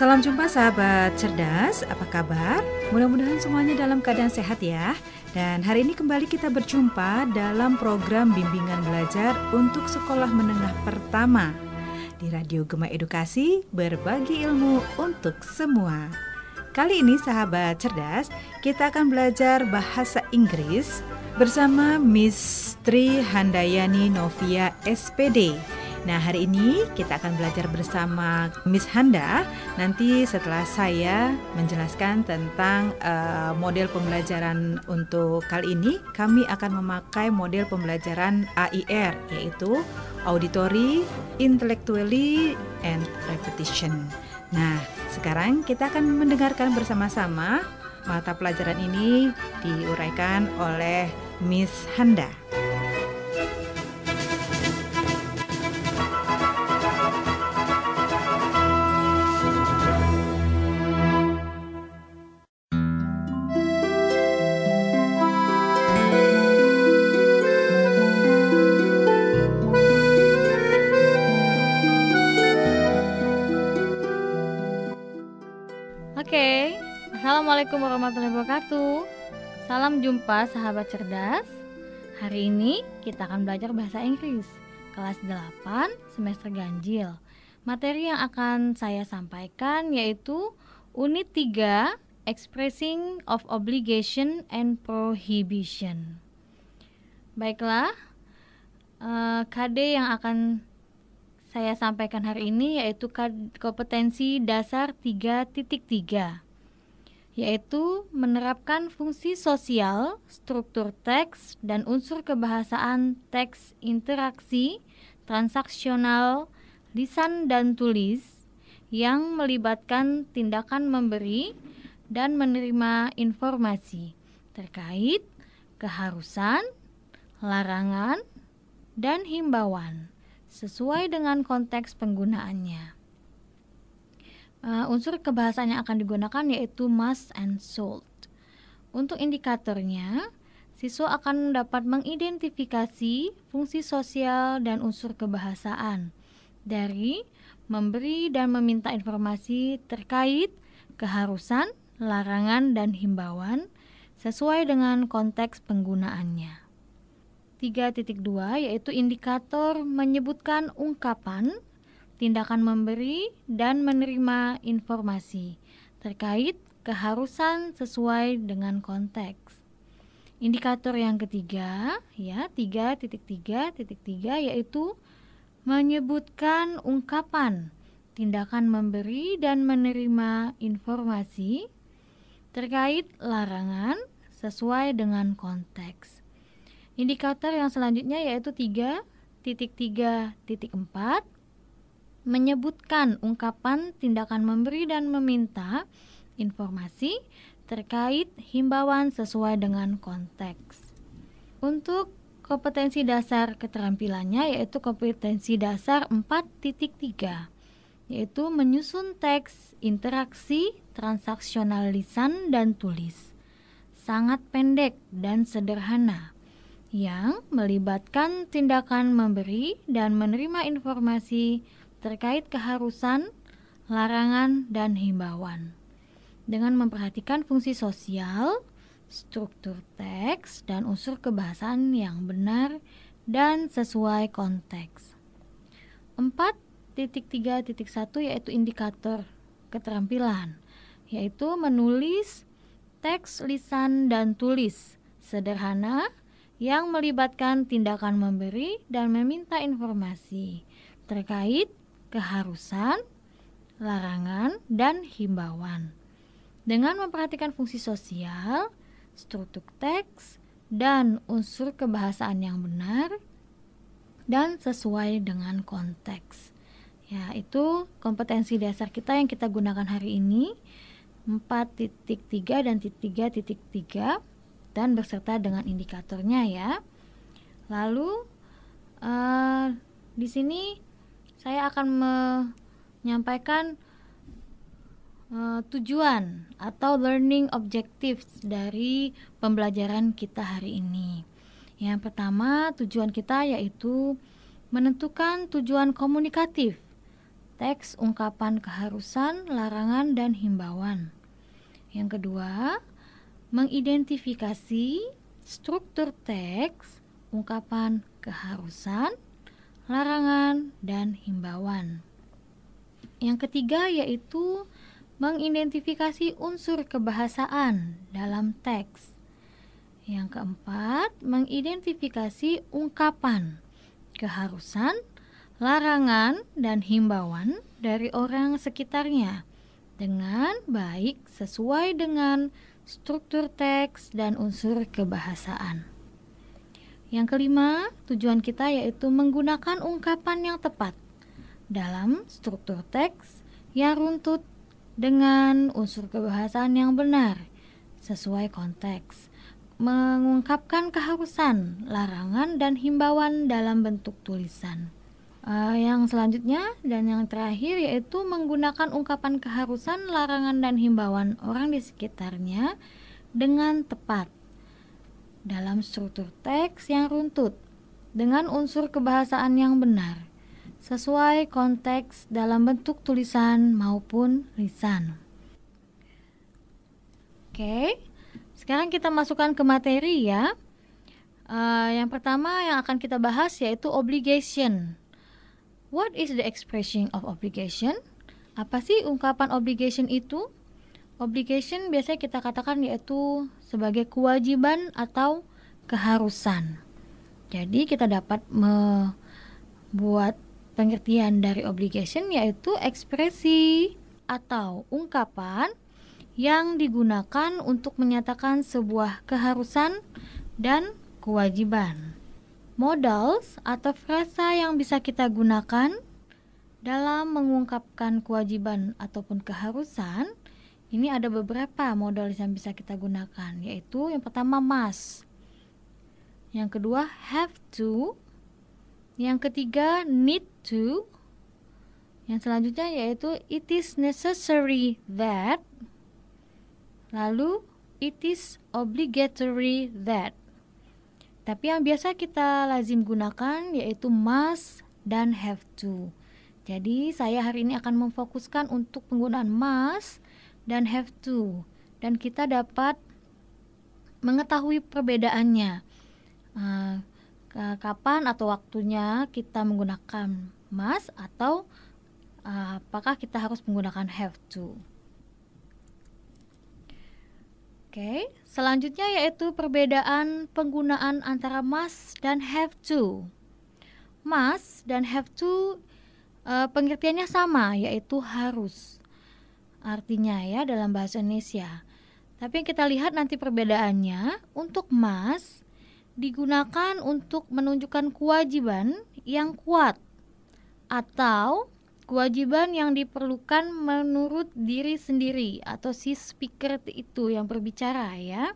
Salam jumpa sahabat cerdas, apa kabar? Mudah-mudahan semuanya dalam keadaan sehat ya. Dan hari ini kembali kita berjumpa dalam program bimbingan belajar untuk sekolah menengah pertama di Radio Gema Edukasi, berbagi ilmu untuk semua. Kali ini sahabat cerdas, kita akan belajar bahasa Inggris bersama Miss Tri Handayani Novia SPD Nah, hari ini kita akan belajar bersama Miss Handa. Nanti setelah saya menjelaskan tentang uh, model pembelajaran untuk kali ini, kami akan memakai model pembelajaran AIR yaitu auditory, intellectually and repetition. Nah, sekarang kita akan mendengarkan bersama-sama mata pelajaran ini diuraikan oleh Miss Handa. Assalamualaikum warahmatullahi wabarakatuh. Salam jumpa sahabat cerdas. Hari ini kita akan belajar bahasa Inggris Kelas 8 semester ganjil. Materi yang akan saya sampaikan yaitu Unit 3 Expressing of Obligation and Prohibition. Baiklah eh, KD yang akan saya sampaikan hari ini yaitu kompetensi dasar 3.3 yaitu menerapkan fungsi sosial, struktur teks, dan unsur kebahasaan teks interaksi, transaksional, lisan dan tulis yang melibatkan tindakan memberi dan menerima informasi terkait keharusan, larangan, dan himbauan sesuai dengan konteks penggunaannya. Uh, unsur kebahasaan yang akan digunakan yaitu must and should. Untuk indikatornya, siswa akan dapat mengidentifikasi fungsi sosial dan unsur kebahasaan dari memberi dan meminta informasi terkait keharusan, larangan, dan himbauan sesuai dengan konteks penggunaannya. 3.2 yaitu indikator menyebutkan ungkapan tindakan memberi dan menerima informasi terkait keharusan sesuai dengan konteks. Indikator yang ketiga, ya, 3.3.3 yaitu menyebutkan ungkapan tindakan memberi dan menerima informasi terkait larangan sesuai dengan konteks. Indikator yang selanjutnya yaitu 3.3.4 menyebutkan ungkapan tindakan memberi dan meminta informasi terkait himbauan sesuai dengan konteks. Untuk kompetensi dasar keterampilannya yaitu kompetensi dasar 4.3 yaitu menyusun teks, interaksi, transaksional lisan dan tulis. Sangat pendek dan sederhana yang melibatkan tindakan memberi dan menerima informasi terkait keharusan, larangan, dan himbauan. Dengan memperhatikan fungsi sosial, struktur teks, dan unsur kebahasaan yang benar dan sesuai konteks. 4.3.1 yaitu indikator keterampilan, yaitu menulis teks lisan dan tulis sederhana yang melibatkan tindakan memberi dan meminta informasi terkait keharusan, larangan, dan himbauan. Dengan memperhatikan fungsi sosial, struktur teks, dan unsur kebahasaan yang benar dan sesuai dengan konteks. Ya, itu kompetensi dasar kita yang kita gunakan hari ini 4.3 dan 3.3 dan berserta dengan indikatornya ya. Lalu uh, di sini saya akan menyampaikan uh, tujuan atau learning objectives dari pembelajaran kita hari ini. Yang pertama, tujuan kita yaitu menentukan tujuan komunikatif teks ungkapan keharusan, larangan, dan himbauan. Yang kedua, mengidentifikasi struktur teks, ungkapan keharusan, larangan, dan himbauan. Yang ketiga yaitu mengidentifikasi unsur kebahasaan dalam teks. Yang keempat, mengidentifikasi ungkapan, keharusan, larangan, dan himbauan dari orang sekitarnya dengan baik sesuai dengan struktur teks dan unsur kebahasaan. Yang kelima, tujuan kita yaitu menggunakan ungkapan yang tepat dalam struktur teks yang runtut dengan unsur kebahasaan yang benar sesuai konteks mengungkapkan keharusan, larangan, dan himbauan dalam bentuk tulisan. Uh, yang selanjutnya dan yang terakhir yaitu menggunakan ungkapan keharusan, larangan, dan himbauan orang di sekitarnya dengan tepat dalam struktur teks yang runtut dengan unsur kebahasaan yang benar sesuai konteks dalam bentuk tulisan maupun lisan. Oke, sekarang kita masukkan ke materi ya. Uh, yang pertama yang akan kita bahas yaitu obligation What is the expression of obligation? Apa sih ungkapan obligation itu? Obligation biasanya kita katakan yaitu sebagai kewajiban atau keharusan. Jadi kita dapat membuat pengertian dari obligation yaitu ekspresi atau ungkapan yang digunakan untuk menyatakan sebuah keharusan dan kewajiban modals atau frasa yang bisa kita gunakan dalam mengungkapkan kewajiban ataupun keharusan ini ada beberapa modal yang bisa kita gunakan yaitu yang pertama must yang kedua have to. Yang ketiga need to. Yang selanjutnya yaitu it is necessary that. Lalu it is obligatory that. Tapi yang biasa kita lazim gunakan yaitu must dan have to. Jadi saya hari ini akan memfokuskan untuk penggunaan must dan have to dan kita dapat mengetahui perbedaannya. Uh, kapan atau waktunya kita menggunakan must atau uh, apakah kita harus menggunakan have to. Oke, selanjutnya yaitu perbedaan penggunaan antara must dan have to. Must dan have to e, pengertiannya sama, yaitu harus. Artinya ya dalam bahasa Indonesia. Tapi yang kita lihat nanti perbedaannya, untuk must digunakan untuk menunjukkan kewajiban yang kuat atau kewajiban yang diperlukan menurut diri sendiri atau si speaker itu yang berbicara ya.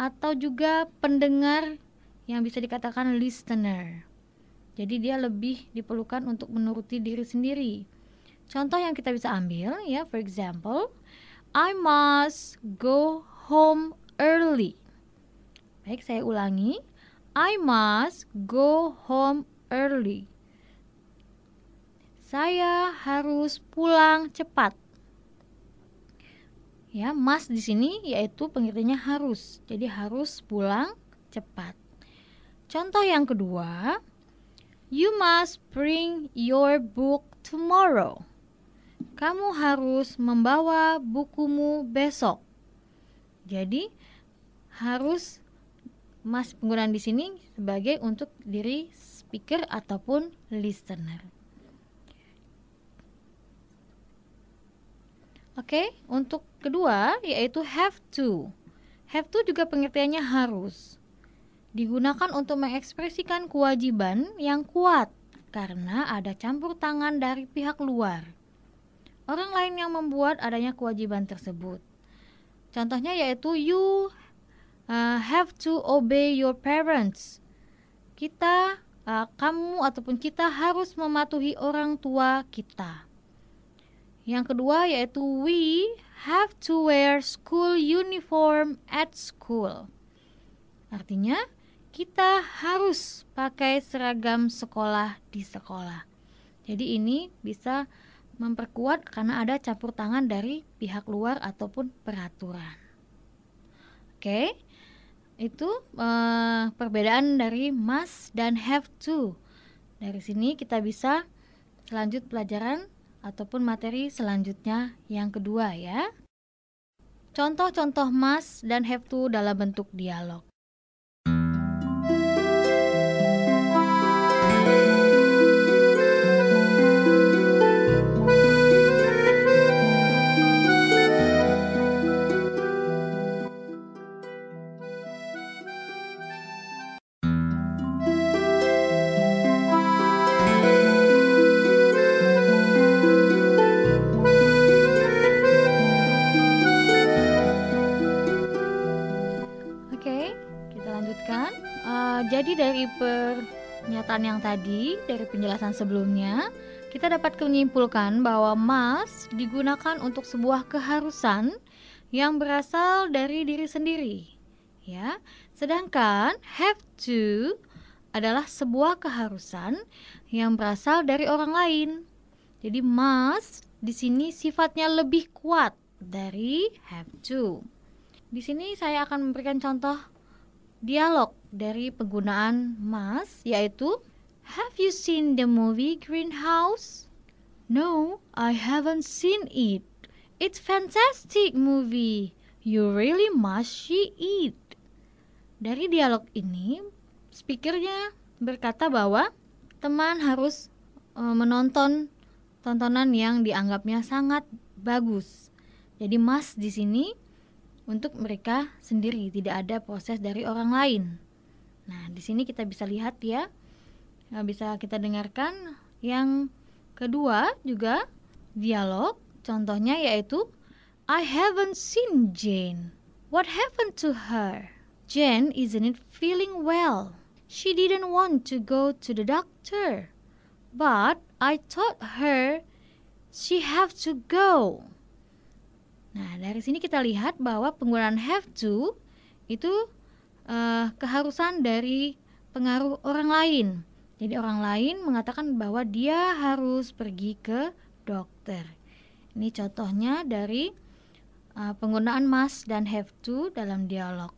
Atau juga pendengar yang bisa dikatakan listener. Jadi dia lebih diperlukan untuk menuruti diri sendiri contoh yang kita bisa ambil ya for example I must go home early baik saya ulangi I must go home early saya harus pulang cepat. Ya, mas di sini yaitu pengertiannya harus. Jadi harus pulang cepat. Contoh yang kedua, you must bring your book tomorrow. Kamu harus membawa bukumu besok. Jadi harus mas penggunaan di sini sebagai untuk diri speaker ataupun listener. Oke, okay? untuk kedua yaitu have to. Have to juga pengertiannya harus. Digunakan untuk mengekspresikan kewajiban yang kuat karena ada campur tangan dari pihak luar. Orang lain yang membuat adanya kewajiban tersebut. Contohnya yaitu you uh, have to obey your parents. Kita, uh, kamu ataupun kita harus mematuhi orang tua kita. Yang kedua yaitu we have to wear school uniform at school. Artinya kita harus pakai seragam sekolah di sekolah. Jadi ini bisa memperkuat karena ada campur tangan dari pihak luar ataupun peraturan. Oke, itu uh, perbedaan dari must dan have to. Dari sini kita bisa lanjut pelajaran ataupun materi selanjutnya yang kedua ya. Contoh-contoh must dan have to dalam bentuk dialog. Pernyataan yang tadi, dari penjelasan sebelumnya, kita dapat menyimpulkan bahwa mas digunakan untuk sebuah keharusan yang berasal dari diri sendiri. Ya. Sedangkan have to adalah sebuah keharusan yang berasal dari orang lain. Jadi must di sini sifatnya lebih kuat dari have to. Di sini saya akan memberikan contoh dialog dari penggunaan mas yaitu Have you seen the movie Greenhouse? No, I haven't seen it. It's fantastic movie. You really must see it. Dari dialog ini, speakernya berkata bahwa teman harus e, menonton tontonan yang dianggapnya sangat bagus. Jadi mas di sini untuk mereka sendiri, tidak ada proses dari orang lain. Nah, di sini kita bisa lihat ya, nah, bisa kita dengarkan. Yang kedua juga dialog, contohnya yaitu I haven't seen Jane. What happened to her? Jane isn't feeling well. She didn't want to go to the doctor. But I told her she have to go. Nah, dari sini kita lihat bahwa penggunaan have to itu uh, keharusan dari pengaruh orang lain. Jadi orang lain mengatakan bahwa dia harus pergi ke dokter. Ini contohnya dari uh, penggunaan must dan have to dalam dialog.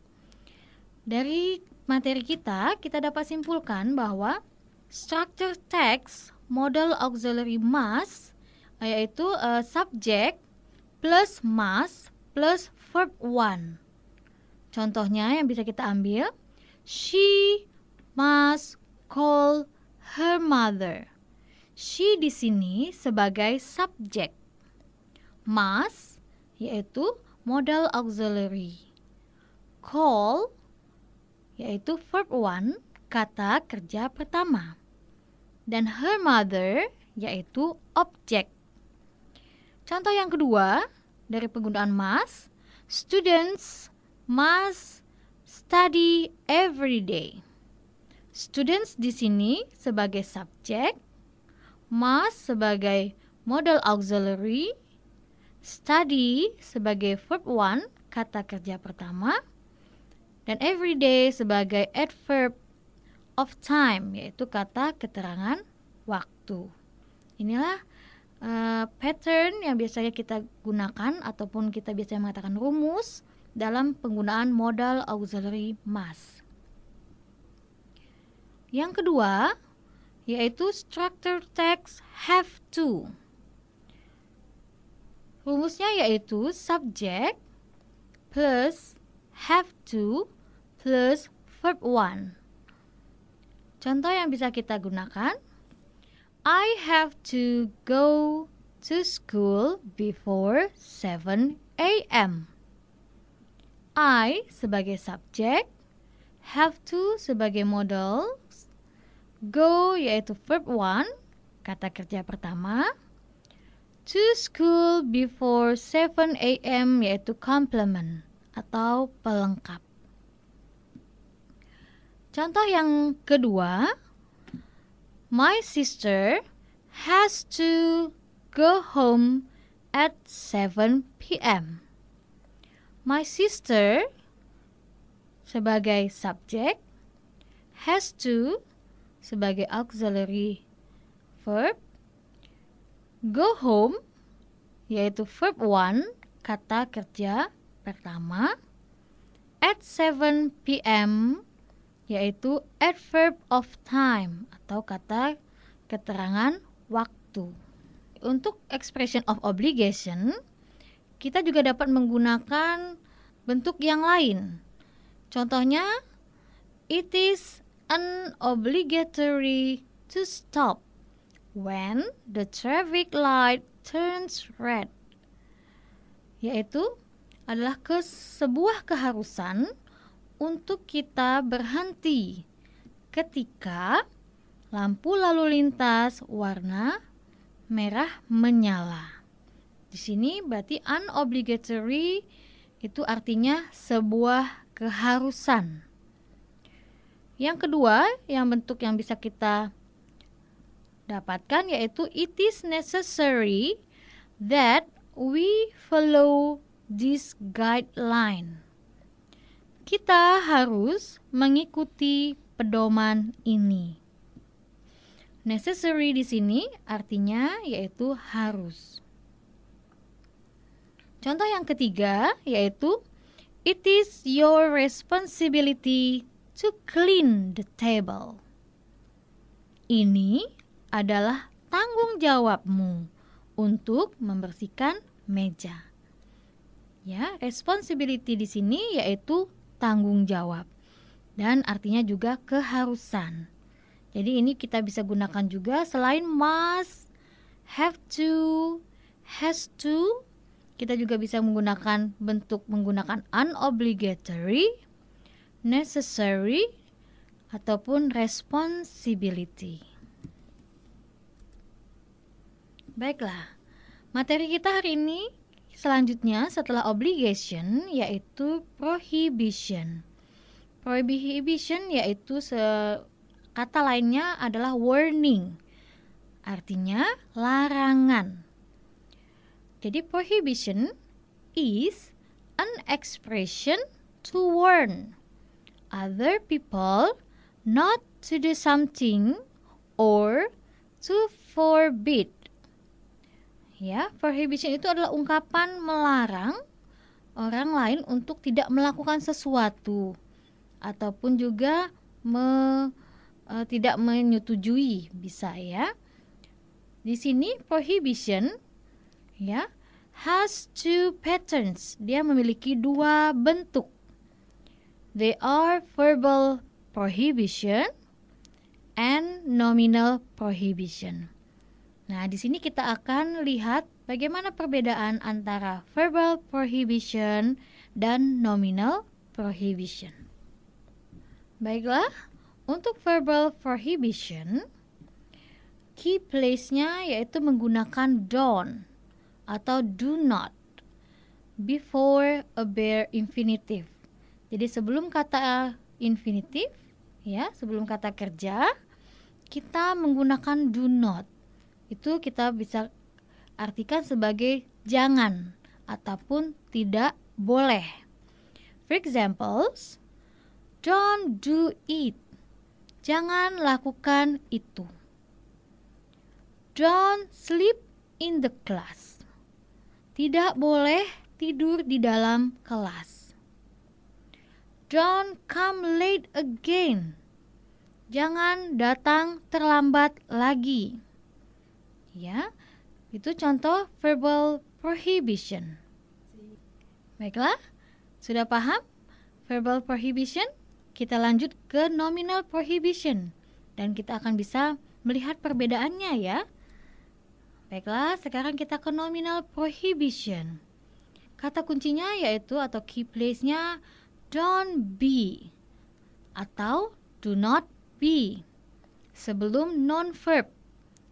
Dari materi kita, kita dapat simpulkan bahwa structure text model auxiliary must yaitu uh, subject plus must plus verb one. Contohnya yang bisa kita ambil, she must call her mother. She di sini sebagai subjek. Must yaitu modal auxiliary. Call yaitu verb one, kata kerja pertama. Dan her mother yaitu objek. Contoh yang kedua dari penggunaan must, students must study every day. Students di sini sebagai subjek, must sebagai modal auxiliary, study sebagai verb one, kata kerja pertama, dan everyday sebagai adverb of time, yaitu kata keterangan waktu. Inilah uh, pattern yang biasanya kita gunakan ataupun kita biasanya mengatakan rumus dalam penggunaan modal auxiliary must. Yang kedua, yaitu structure text have to. Rumusnya yaitu subject plus have to plus verb one. Contoh yang bisa kita gunakan, I have to go to school before 7 a.m. I sebagai subjek, have to sebagai modal, go yaitu verb one, kata kerja pertama, to school before 7 a.m. yaitu complement atau pelengkap. Contoh yang kedua, my sister has to go home at 7 p.m. My sister sebagai subjek has to sebagai auxiliary verb Go home yaitu verb one kata kerja pertama. At 7 p.m. yaitu adverb of time atau kata keterangan waktu. Untuk expression of obligation, kita juga dapat menggunakan bentuk yang lain. Contohnya, it is an obligatory to stop when the traffic light turns red. Yaitu adalah ke sebuah keharusan untuk kita berhenti ketika lampu lalu lintas warna merah menyala. Di sini berarti unobligatory itu artinya sebuah keharusan. Yang kedua, yang bentuk yang bisa kita dapatkan yaitu it is necessary that we follow this guideline. Kita harus mengikuti pedoman ini. Necessary di sini artinya yaitu harus. Contoh yang ketiga yaitu it is your responsibility to clean the table. Ini adalah tanggung jawabmu untuk membersihkan meja. Ya, responsibility di sini yaitu tanggung jawab dan artinya juga keharusan. Jadi ini kita bisa gunakan juga selain must, have to, has to, kita juga bisa menggunakan bentuk menggunakan unobligatory, necessary, ataupun responsibility. Baiklah, materi kita hari ini Selanjutnya setelah obligation yaitu prohibition. Prohibition yaitu se kata lainnya adalah warning. Artinya larangan. Jadi prohibition is an expression to warn other people not to do something or to forbid Ya, prohibition itu adalah ungkapan melarang orang lain untuk tidak melakukan sesuatu ataupun juga me, e, tidak menyetujui bisa ya. Di sini prohibition ya has two patterns. Dia memiliki dua bentuk. They are verbal prohibition and nominal prohibition. Nah, di sini kita akan lihat bagaimana perbedaan antara verbal prohibition dan nominal prohibition. Baiklah, untuk verbal prohibition, key place-nya yaitu menggunakan don't atau do not before a bare infinitive. Jadi sebelum kata infinitive, ya, sebelum kata kerja, kita menggunakan do not itu kita bisa artikan sebagai jangan ataupun tidak boleh. For examples, don't do it. Jangan lakukan itu. Don't sleep in the class. Tidak boleh tidur di dalam kelas. Don't come late again. Jangan datang terlambat lagi. Ya, itu contoh verbal prohibition. Baiklah, sudah paham verbal prohibition? Kita lanjut ke nominal prohibition dan kita akan bisa melihat perbedaannya ya. Baiklah, sekarang kita ke nominal prohibition. Kata kuncinya yaitu atau key place-nya don't be atau do not be sebelum non verb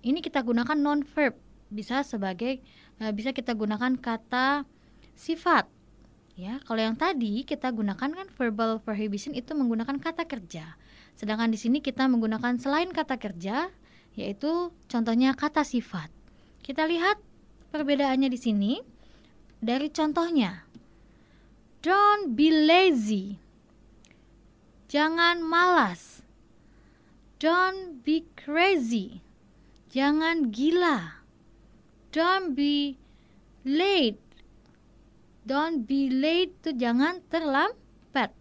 ini kita gunakan non verb bisa sebagai uh, bisa kita gunakan kata sifat. Ya kalau yang tadi kita gunakan kan verbal prohibition itu menggunakan kata kerja. Sedangkan di sini kita menggunakan selain kata kerja yaitu contohnya kata sifat. Kita lihat perbedaannya di sini. Dari contohnya don't be lazy. Jangan malas. Don't be crazy Jangan gila. don't be late. Don't be late itu jangan terlambat.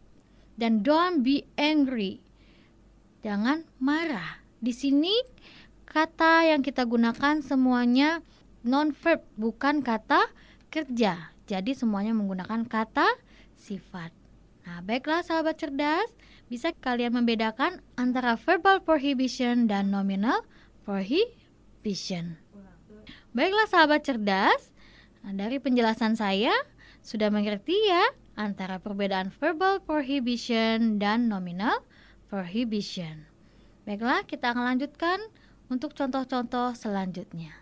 Dan don't be angry. Jangan marah. Di sini kata yang kita gunakan semuanya non verb bukan kata kerja. Jadi semuanya menggunakan kata sifat. Nah, baiklah sahabat cerdas, bisa kalian membedakan antara verbal prohibition dan nominal prohibition. Baiklah sahabat cerdas, dari penjelasan saya sudah mengerti ya antara perbedaan verbal prohibition dan nominal prohibition. Baiklah, kita akan lanjutkan untuk contoh-contoh selanjutnya.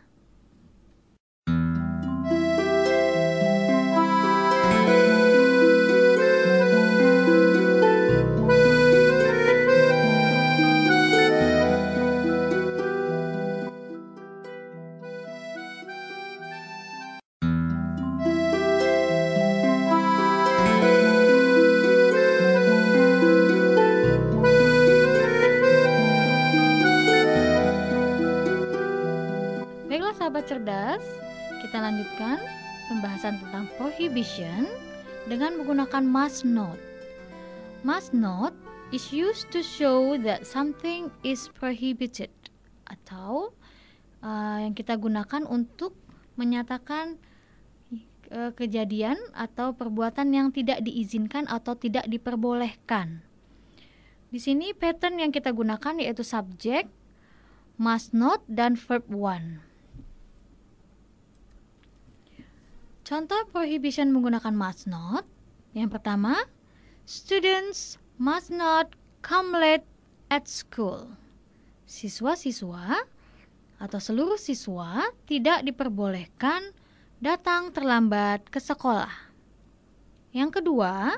Pembahasan tentang prohibition dengan menggunakan must not. Must not is used to show that something is prohibited atau uh, yang kita gunakan untuk menyatakan uh, kejadian atau perbuatan yang tidak diizinkan atau tidak diperbolehkan. Di sini pattern yang kita gunakan yaitu subject, must not dan verb one. Contoh prohibition menggunakan must not. Yang pertama, students must not come late at school. Siswa-siswa atau seluruh siswa tidak diperbolehkan datang terlambat ke sekolah. Yang kedua,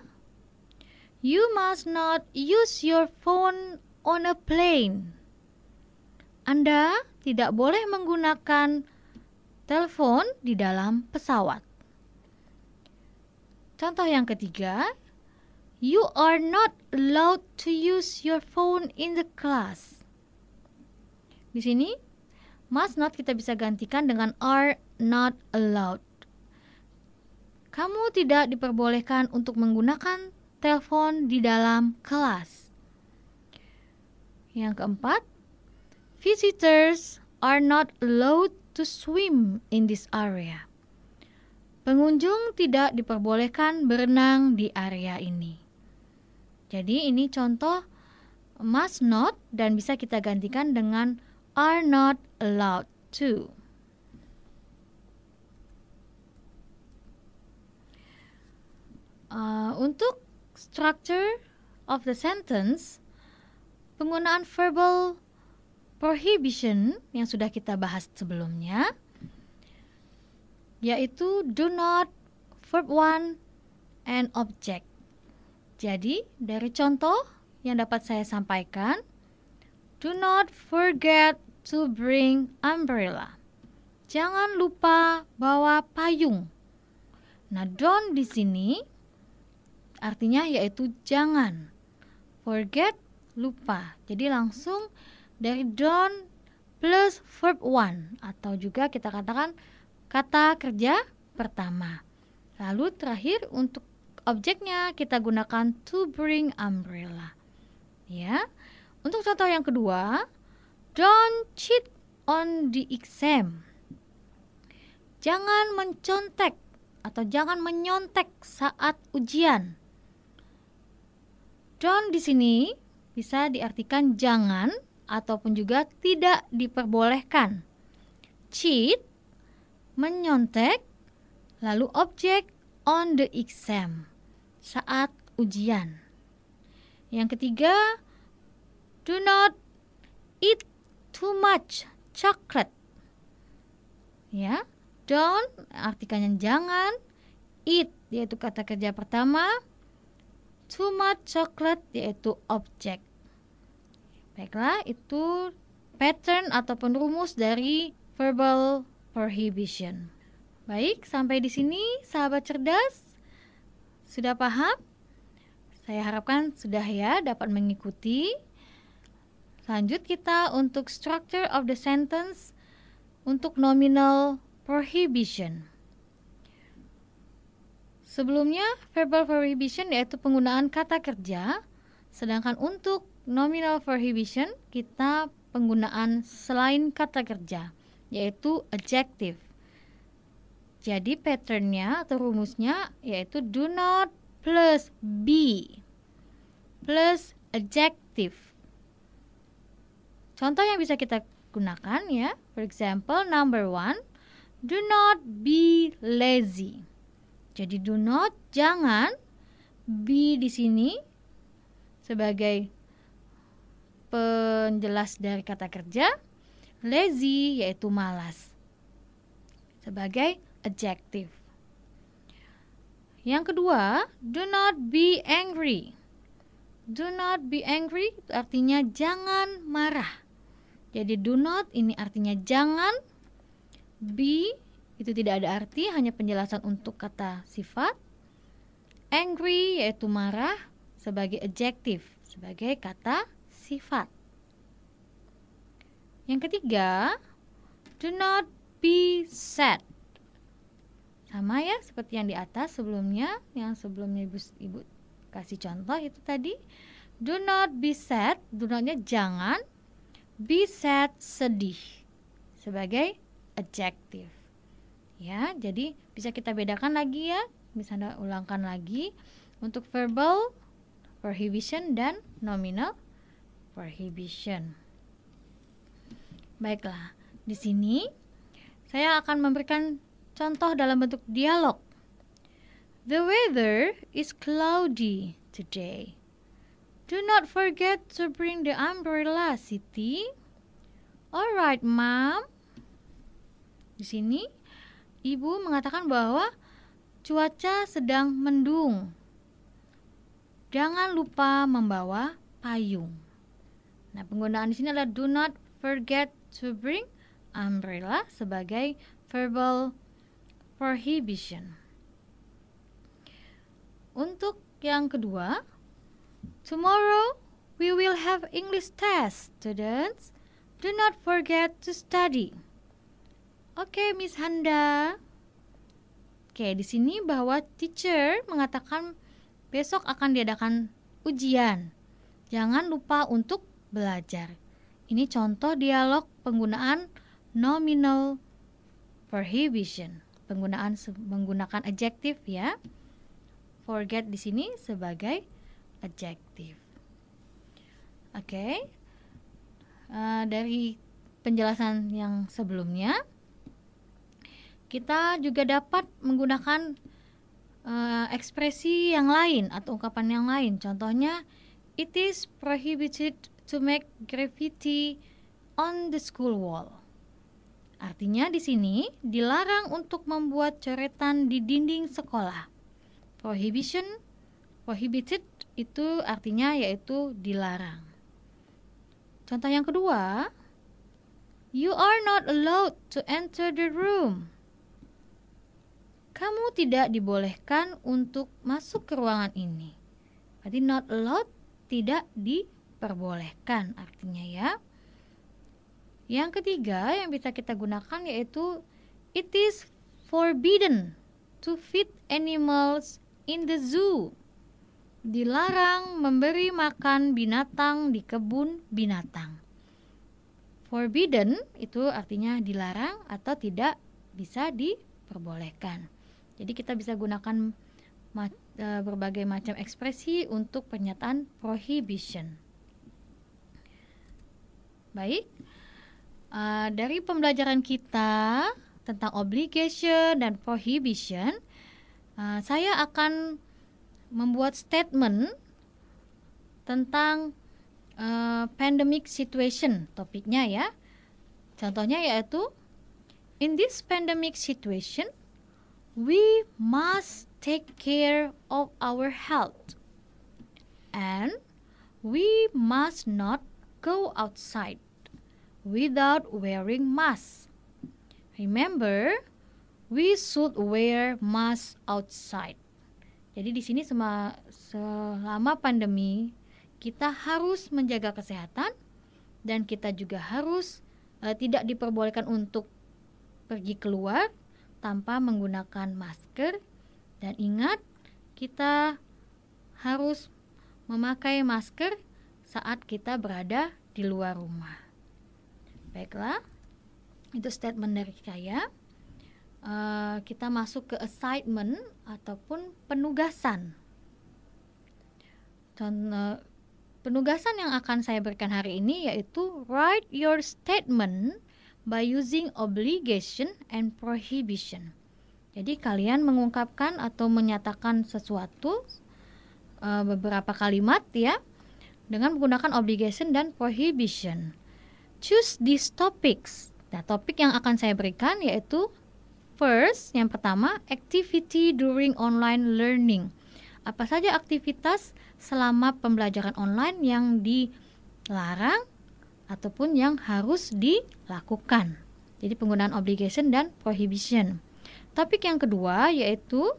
you must not use your phone on a plane. Anda tidak boleh menggunakan telepon di dalam pesawat. Contoh yang ketiga, you are not allowed to use your phone in the class. Di sini, must not kita bisa gantikan dengan are not allowed. Kamu tidak diperbolehkan untuk menggunakan telepon di dalam kelas. Yang keempat, visitors are not allowed to swim in this area. Pengunjung tidak diperbolehkan berenang di area ini. Jadi ini contoh must not dan bisa kita gantikan dengan are not allowed to. Uh, untuk structure of the sentence, penggunaan verbal prohibition yang sudah kita bahas sebelumnya yaitu do not, verb one, and object. Jadi, dari contoh yang dapat saya sampaikan, do not forget to bring umbrella. Jangan lupa bawa payung. Nah, don't di sini artinya yaitu jangan. Forget lupa. Jadi langsung dari don't plus verb one atau juga kita katakan kata kerja pertama. Lalu terakhir untuk objeknya kita gunakan to bring umbrella. Ya. Untuk contoh yang kedua, don't cheat on the exam. Jangan mencontek atau jangan menyontek saat ujian. Don't di sini bisa diartikan jangan ataupun juga tidak diperbolehkan. Cheat menyontek, lalu objek on the exam saat ujian. Yang ketiga, do not eat too much chocolate. Ya, don't artikannya jangan, eat yaitu kata kerja pertama, too much chocolate yaitu objek. Baiklah, itu pattern ataupun rumus dari verbal prohibition. Baik, sampai di sini sahabat cerdas sudah paham? Saya harapkan sudah ya dapat mengikuti. Lanjut kita untuk structure of the sentence untuk nominal prohibition. Sebelumnya, verbal prohibition yaitu penggunaan kata kerja, sedangkan untuk nominal prohibition kita penggunaan selain kata kerja, yaitu adjective. Jadi patternnya atau rumusnya yaitu do not plus be plus adjective. Contoh yang bisa kita gunakan ya, for example number one, do not be lazy. Jadi do not jangan be di sini sebagai penjelas dari kata kerja lazy yaitu malas sebagai adjective. Yang kedua, do not be angry. Do not be angry artinya jangan marah. Jadi do not ini artinya jangan, be itu tidak ada arti, hanya penjelasan untuk kata sifat. Angry yaitu marah sebagai adjective, sebagai kata sifat. Yang ketiga, do not be sad. Sama ya seperti yang di atas sebelumnya, yang sebelumnya ibu, ibu kasih contoh itu tadi. Do not be sad, do notnya jangan. Be sad, sedih. Sebagai adjective ya jadi bisa kita bedakan lagi ya bisa anda ulangkan lagi untuk verbal prohibition dan nominal prohibition baiklah di sini saya akan memberikan contoh dalam bentuk dialog the weather is cloudy today do not forget to bring the umbrella Siti alright mom di sini Ibu mengatakan bahwa cuaca sedang mendung. Jangan lupa membawa payung. Nah, penggunaan di sini adalah do not forget to bring umbrella sebagai verbal prohibition. Untuk yang kedua, tomorrow we will have English test, students. Do not forget to study. Oke, Miss Handa. Oke, di sini bahwa teacher mengatakan besok akan diadakan ujian. Jangan lupa untuk belajar. Ini contoh dialog penggunaan nominal prohibition. Penggunaan menggunakan adjektif ya. Forget di sini sebagai adjektif. Oke. Uh, dari penjelasan yang sebelumnya kita juga dapat menggunakan uh, ekspresi yang lain atau ungkapan yang lain. Contohnya, it is prohibited to make graffiti on the school wall. Artinya di sini dilarang untuk membuat coretan di dinding sekolah. Prohibition, prohibited itu artinya yaitu dilarang. Contoh yang kedua, you are not allowed to enter the room kamu tidak dibolehkan untuk masuk ke ruangan ini. Berarti not allowed tidak diperbolehkan artinya ya. Yang ketiga yang bisa kita gunakan yaitu it is forbidden to feed animals in the zoo. Dilarang memberi makan binatang di kebun binatang. Forbidden itu artinya dilarang atau tidak bisa diperbolehkan. Jadi kita bisa gunakan ma e, berbagai macam ekspresi untuk pernyataan prohibition. Baik, uh, dari pembelajaran kita tentang obligation dan prohibition, uh, saya akan membuat statement tentang uh, pandemic situation topiknya ya. Contohnya yaitu in this pandemic situation we must take care of our health and we must not go outside without wearing masks. Remember, we should wear masks outside. Jadi di sini selama pandemi kita harus menjaga kesehatan dan kita juga harus uh, tidak diperbolehkan untuk pergi keluar tanpa menggunakan masker dan ingat kita harus memakai masker saat kita berada di luar rumah. Baiklah, itu statement dari saya. Uh, kita masuk ke assignment ataupun penugasan. Contoh, penugasan yang akan saya berikan hari ini yaitu write your statement by using obligation and prohibition. Jadi kalian mengungkapkan atau menyatakan sesuatu uh, beberapa kalimat ya dengan menggunakan obligation dan prohibition. Choose these topics. Nah, topik yang akan saya berikan yaitu first, yang pertama, activity during online learning. Apa saja aktivitas selama pembelajaran online yang dilarang ataupun yang harus dilakukan. Jadi penggunaan obligation dan prohibition. Topik yang kedua yaitu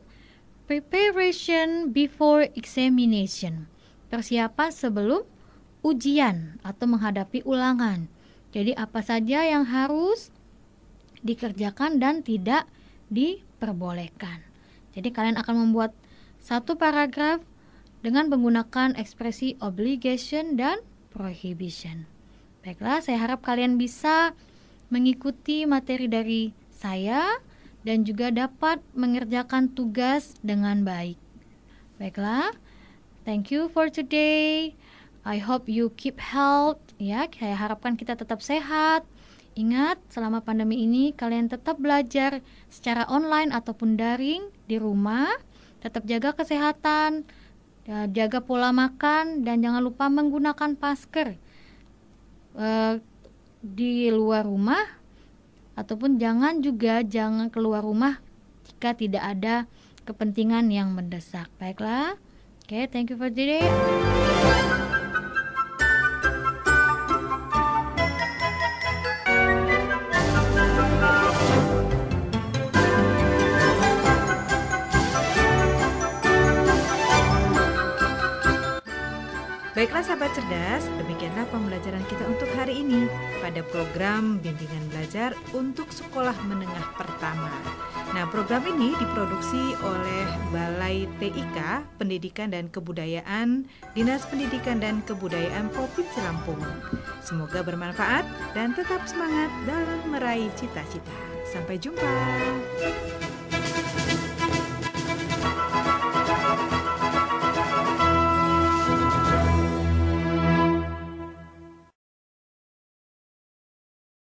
preparation before examination. Persiapan sebelum ujian atau menghadapi ulangan. Jadi apa saja yang harus dikerjakan dan tidak diperbolehkan. Jadi kalian akan membuat satu paragraf dengan menggunakan ekspresi obligation dan prohibition. Baiklah, saya harap kalian bisa mengikuti materi dari saya dan juga dapat mengerjakan tugas dengan baik. Baiklah, thank you for today. I hope you keep health ya. Saya harapkan kita tetap sehat. Ingat, selama pandemi ini kalian tetap belajar secara online ataupun daring di rumah. Tetap jaga kesehatan, ya, jaga pola makan dan jangan lupa menggunakan masker uh, di luar rumah ataupun jangan juga jangan keluar rumah jika tidak ada kepentingan yang mendesak. Baiklah. Okay, thank you for today. Baiklah sahabat cerdas, demikianlah pembelajaran kita untuk hari ini pada program bimbingan belajar untuk sekolah menengah pertama. Nah, program ini diproduksi oleh Balai TIK Pendidikan dan Kebudayaan Dinas Pendidikan dan Kebudayaan Provinsi Lampung. Semoga bermanfaat dan tetap semangat dalam meraih cita-cita. Sampai jumpa.